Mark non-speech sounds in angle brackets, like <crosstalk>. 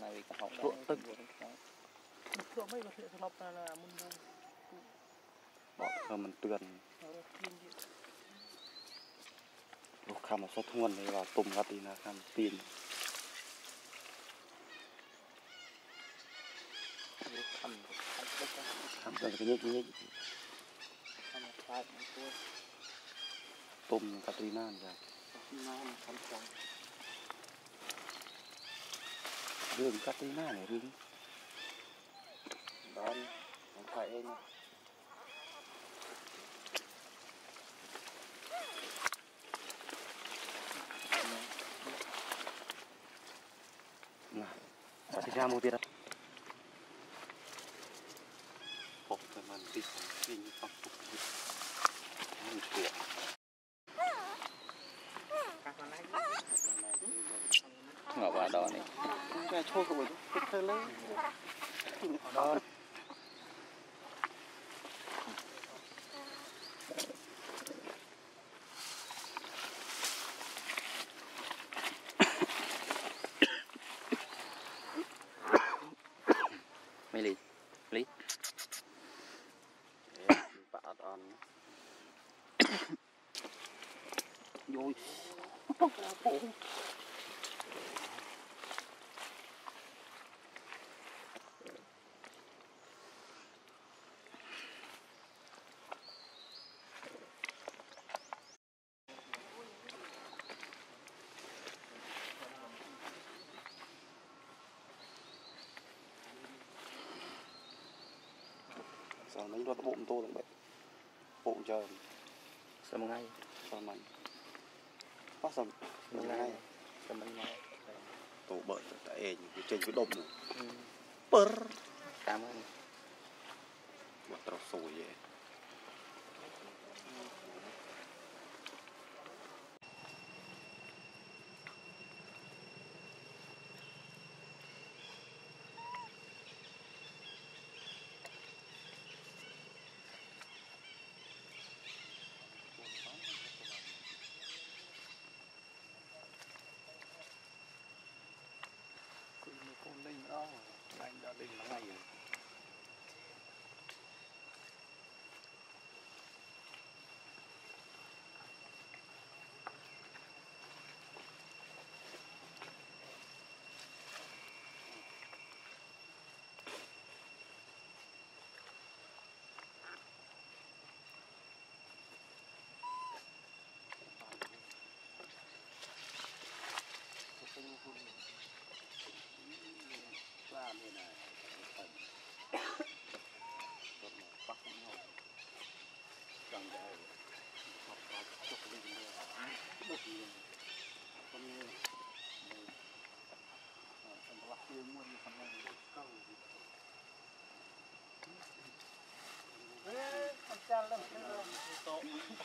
này vì cái học đó tức chưa mấy cái chuyện lọc là là mình bỏ thơ mình tuyền lúc khăm một số thuần này vào tùm gạt đi là khăm tiền khăm cái nhích cái nhích tùm gạt đi nan rồi đường cắt đi mà này đường đó nó phải em Nah, kasih jamu tidak. Pok teman pisang, ini pok. Ini ngọc vào đó này. Mẹ chua của mình cái thơ lấy. Đó. Mấy ly lý bà on <coughs> vui ទាំងនឹងរត់បុកម៉ូតូទាំងបែបបុកច្រើនសំងៃសំងៃបោះសំងៃសំងៃតូបើតតែឯងវាចេញវាដុំពើតាមមកត្រោះសួយឯង